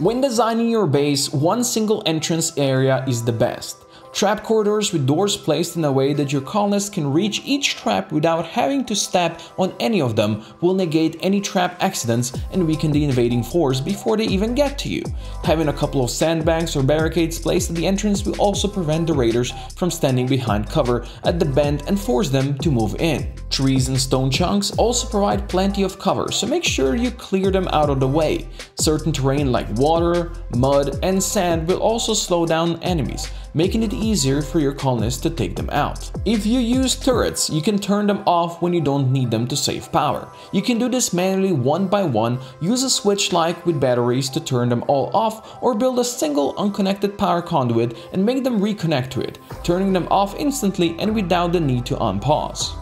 When designing your base, one single entrance area is the best. Trap corridors with doors placed in a way that your colonists can reach each trap without having to step on any of them will negate any trap accidents and weaken the invading force before they even get to you. Having a couple of sandbags or barricades placed at the entrance will also prevent the raiders from standing behind cover at the bend and force them to move in. Trees and stone chunks also provide plenty of cover, so make sure you clear them out of the way. Certain terrain like water, mud, and sand will also slow down enemies, making it easier for your colonists to take them out. If you use turrets, you can turn them off when you don't need them to save power. You can do this manually one by one, use a switch like with batteries to turn them all off, or build a single unconnected power conduit and make them reconnect to it, turning them off instantly and without the need to unpause.